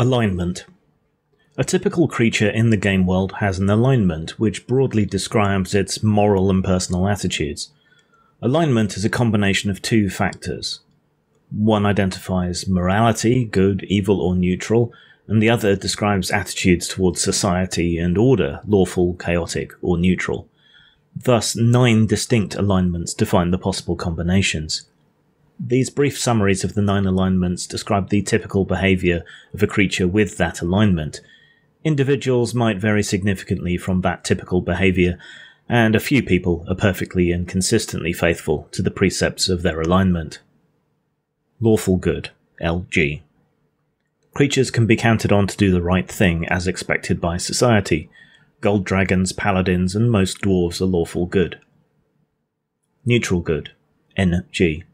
Alignment. A typical creature in the game world has an alignment which broadly describes its moral and personal attitudes. Alignment is a combination of two factors. One identifies morality, good, evil, or neutral, and the other describes attitudes towards society and order, lawful, chaotic, or neutral. Thus, nine distinct alignments define the possible combinations. These brief summaries of the nine alignments describe the typical behavior of a creature with that alignment. Individuals might vary significantly from that typical behavior, and a few people are perfectly and consistently faithful to the precepts of their alignment. Lawful Good, LG. Creatures can be counted on to do the right thing as expected by society. Gold dragons, paladins, and most dwarves are lawful good. Neutral Good, NG.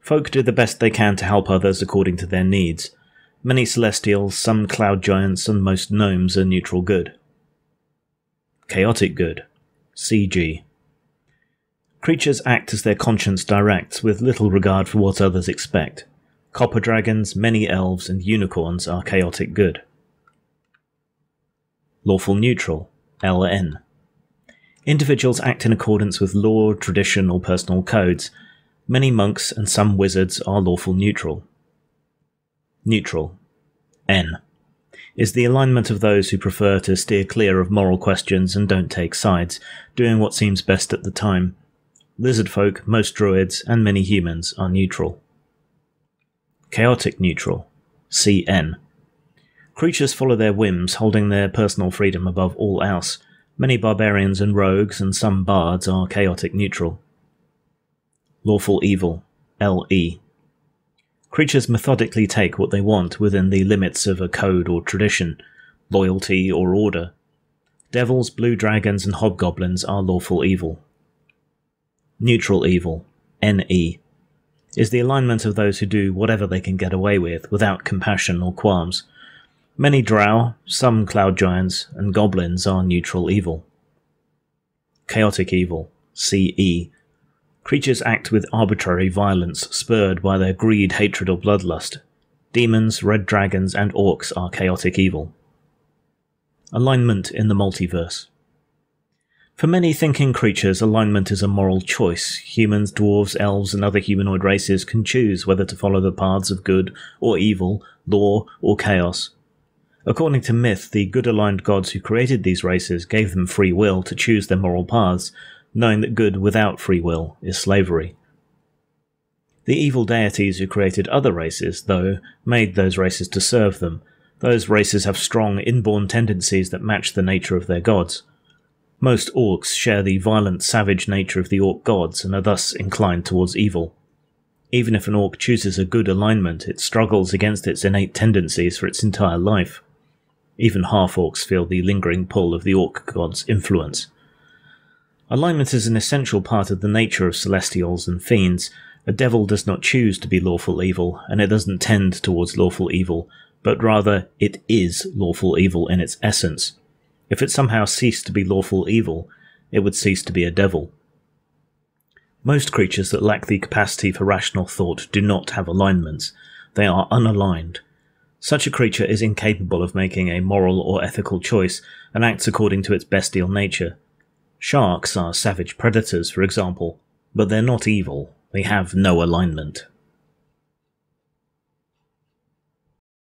Folk do the best they can to help others according to their needs. Many celestials, some cloud giants, and most gnomes are neutral good. Chaotic good. CG. Creatures act as their conscience directs, with little regard for what others expect. Copper dragons, many elves, and unicorns are chaotic good. Lawful neutral. LN. Individuals act in accordance with law, tradition, or personal codes, Many monks and some wizards are lawful neutral. Neutral. N. Is the alignment of those who prefer to steer clear of moral questions and don't take sides, doing what seems best at the time. Lizard folk, most druids, and many humans are neutral. Chaotic neutral. CN. Creatures follow their whims, holding their personal freedom above all else. Many barbarians and rogues and some bards are chaotic neutral. Lawful Evil, LE. Creatures methodically take what they want within the limits of a code or tradition, loyalty or order. Devils, blue dragons, and hobgoblins are lawful evil. Neutral evil, NE, is the alignment of those who do whatever they can get away with without compassion or qualms. Many drow, some cloud giants, and goblins are neutral evil. Chaotic evil, CE, Creatures act with arbitrary violence, spurred by their greed, hatred, or bloodlust. Demons, red dragons, and orcs are chaotic evil. Alignment in the multiverse. For many thinking creatures, alignment is a moral choice. Humans, dwarves, elves, and other humanoid races can choose whether to follow the paths of good or evil, law or chaos. According to myth, the good aligned gods who created these races gave them free will to choose their moral paths, knowing that good without free will is slavery. The evil deities who created other races, though, made those races to serve them. Those races have strong inborn tendencies that match the nature of their gods. Most orcs share the violent, savage nature of the orc gods and are thus inclined towards evil. Even if an orc chooses a good alignment, it struggles against its innate tendencies for its entire life. Even half orcs feel the lingering pull of the orc god's influence. Alignment is an essential part of the nature of celestials and fiends. A devil does not choose to be lawful evil, and it doesn't tend towards lawful evil, but rather it is lawful evil in its essence. If it somehow ceased to be lawful evil, it would cease to be a devil. Most creatures that lack the capacity for rational thought do not have alignments. They are unaligned. Such a creature is incapable of making a moral or ethical choice and acts according to its bestial nature. Sharks are savage predators, for example, but they're not evil. They have no alignment.